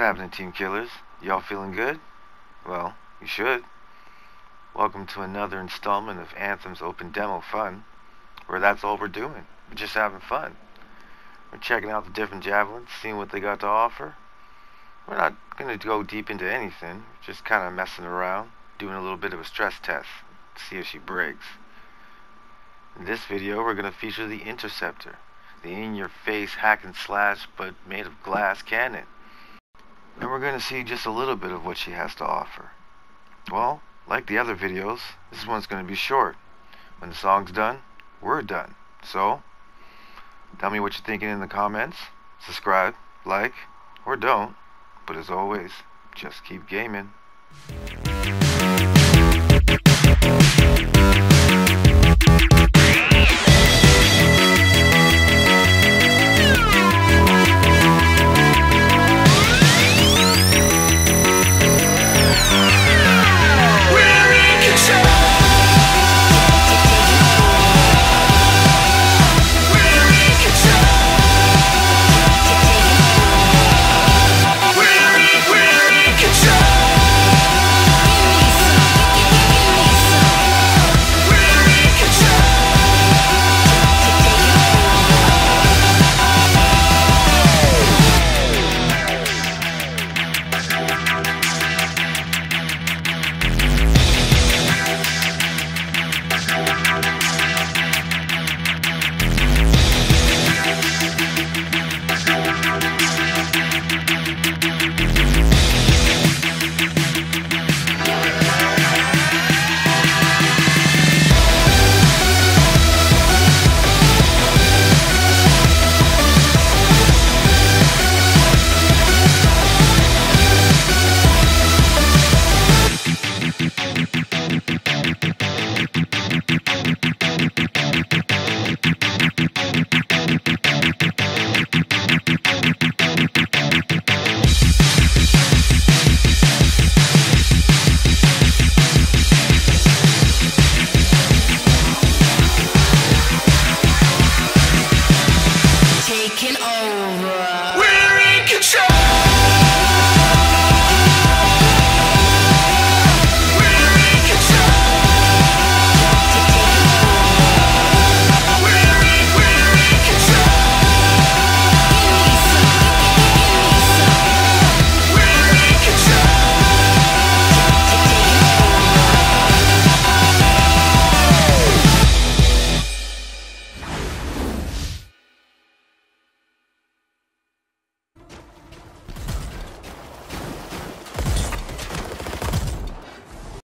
happening, Team Killers? Y'all feeling good? Well, you should. Welcome to another installment of Anthem's Open Demo Fun, where that's all we're doing. We're just having fun. We're checking out the different javelins, seeing what they got to offer. We're not going to go deep into anything, just kind of messing around, doing a little bit of a stress test, see if she breaks. In this video, we're going to feature the Interceptor, the in-your-face hack and slash, but made of glass cannon. And we're going to see just a little bit of what she has to offer. Well, like the other videos, this one's going to be short. When the song's done, we're done. So, tell me what you're thinking in the comments, subscribe, like, or don't. But as always, just keep gaming.